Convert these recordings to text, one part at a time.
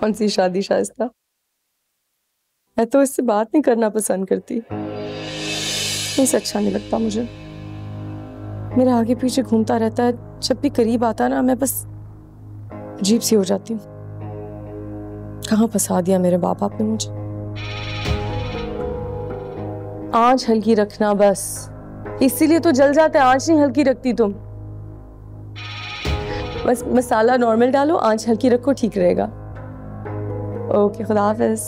कौन सी शादी शाइस्ता? मैं तो इससे बात नहीं करना पसंद करती। इस अच्छा नहीं लगता मुझे। मेरे आगे पीछे घूमता रहता है। जब भी करीब आता ना, मैं बस अजीब सी हो जाती हूँ। कहाँ फंसा दिया मेरे बाप बाप ने मुझे? आँच हल्की रखना बस। इसीलिए तो जल जाते, आँच नहीं हल्की रखती तुम। बस मसाला नॉर्मल डालो, आँच हल्की रखो, ठीक रहेगा। ओके खुदा हाफिज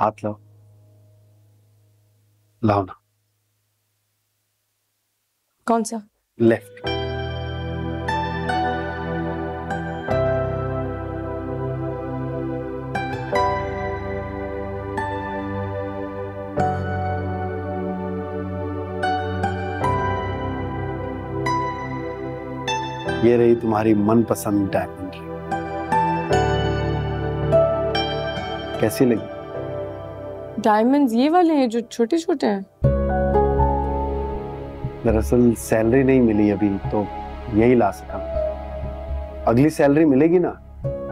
हाथ लाओ लाओ ना कौन सा लेफ़्ट ये रही तुम्हारी मनपसंद डायमंड कैसी लगी? डायमंड्स ये वाले हैं जो छोटे छोटे हैं। दरअसल सैलरी नहीं मिली अभी तो यही ला सका। अगली सैलरी मिलेगी ना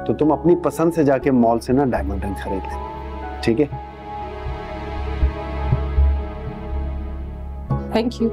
तो तुम अपनी पसंद से जाके मॉल से ना डायमंड रिंग खरीद ले ठीक है? Thank you